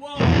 Whoa.